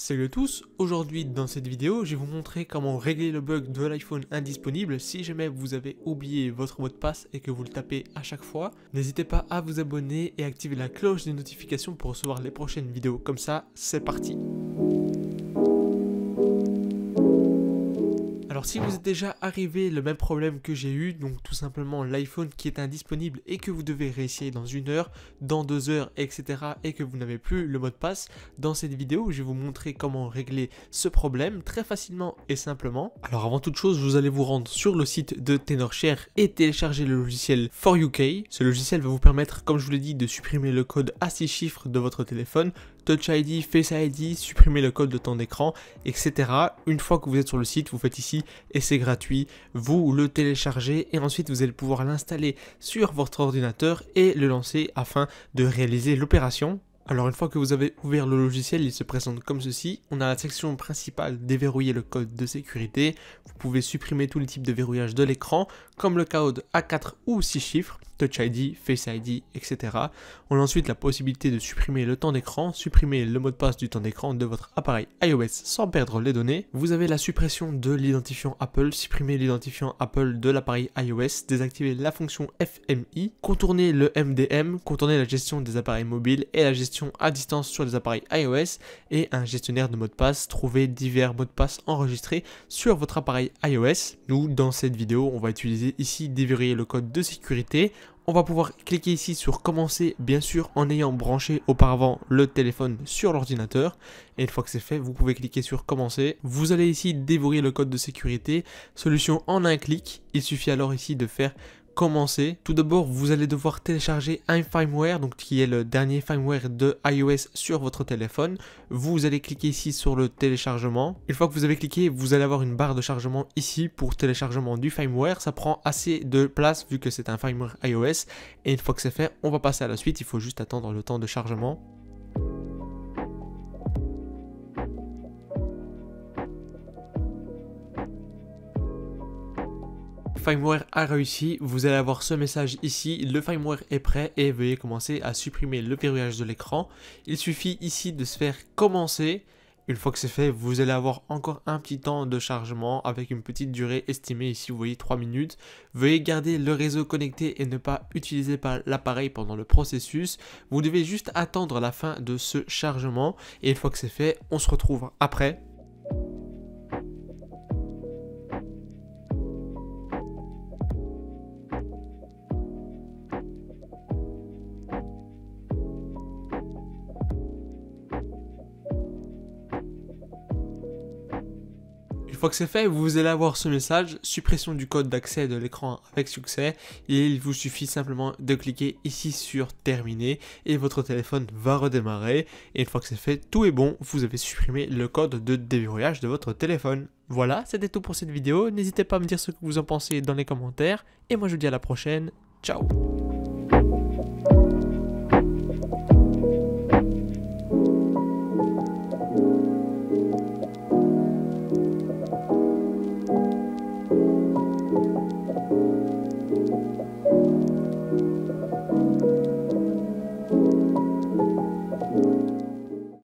Salut à tous, aujourd'hui dans cette vidéo je vais vous montrer comment régler le bug de l'iPhone indisponible si jamais vous avez oublié votre mot de passe et que vous le tapez à chaque fois. N'hésitez pas à vous abonner et activer la cloche des notifications pour recevoir les prochaines vidéos. Comme ça, c'est parti Alors si vous êtes déjà arrivé le même problème que j'ai eu, donc tout simplement l'iPhone qui est indisponible et que vous devez réessayer dans une heure, dans deux heures, etc. et que vous n'avez plus le mot de passe, dans cette vidéo je vais vous montrer comment régler ce problème très facilement et simplement. Alors avant toute chose, vous allez vous rendre sur le site de Tenorshare et télécharger le logiciel For UK. Ce logiciel va vous permettre, comme je vous l'ai dit, de supprimer le code à 6 chiffres de votre téléphone Touch ID, Face ID, supprimer le code de temps d'écran, etc. Une fois que vous êtes sur le site, vous faites ici et c'est gratuit, vous le téléchargez et ensuite vous allez pouvoir l'installer sur votre ordinateur et le lancer afin de réaliser l'opération. Alors une fois que vous avez ouvert le logiciel, il se présente comme ceci. On a la section principale déverrouiller le code de sécurité. Vous pouvez supprimer tous les types de verrouillage de l'écran, comme le code à 4 ou 6 chiffres. Touch ID, Face ID, etc. On a ensuite la possibilité de supprimer le temps d'écran, supprimer le mot de passe du temps d'écran de votre appareil iOS sans perdre les données. Vous avez la suppression de l'identifiant Apple, supprimer l'identifiant Apple de l'appareil iOS, désactiver la fonction FMI, contourner le MDM, contourner la gestion des appareils mobiles et la gestion à distance sur les appareils iOS et un gestionnaire de mots de passe, trouver divers mots de passe enregistrés sur votre appareil iOS. Nous, dans cette vidéo, on va utiliser ici déverrouiller le code de sécurité on va pouvoir cliquer ici sur commencer, bien sûr en ayant branché auparavant le téléphone sur l'ordinateur. Et une fois que c'est fait, vous pouvez cliquer sur commencer. Vous allez ici déverrouiller le code de sécurité. Solution en un clic. Il suffit alors ici de faire commencer, tout d'abord vous allez devoir télécharger un firmware, donc qui est le dernier firmware de iOS sur votre téléphone. Vous allez cliquer ici sur le téléchargement. Une fois que vous avez cliqué, vous allez avoir une barre de chargement ici pour téléchargement du firmware. Ça prend assez de place vu que c'est un firmware iOS. Et une fois que c'est fait, on va passer à la suite. Il faut juste attendre le temps de chargement. Firmware a réussi, vous allez avoir ce message ici, le firmware est prêt et veuillez commencer à supprimer le verrouillage de l'écran. Il suffit ici de se faire commencer. Une fois que c'est fait, vous allez avoir encore un petit temps de chargement avec une petite durée estimée ici, vous voyez 3 minutes. Veuillez garder le réseau connecté et ne pas utiliser l'appareil pendant le processus. Vous devez juste attendre la fin de ce chargement et une fois que c'est fait, on se retrouve après fois que c'est fait, vous allez avoir ce message, suppression du code d'accès de l'écran avec succès, il vous suffit simplement de cliquer ici sur terminer, et votre téléphone va redémarrer, et une fois que c'est fait, tout est bon, vous avez supprimé le code de déverrouillage de votre téléphone. Voilà, c'était tout pour cette vidéo, n'hésitez pas à me dire ce que vous en pensez dans les commentaires, et moi je vous dis à la prochaine, ciao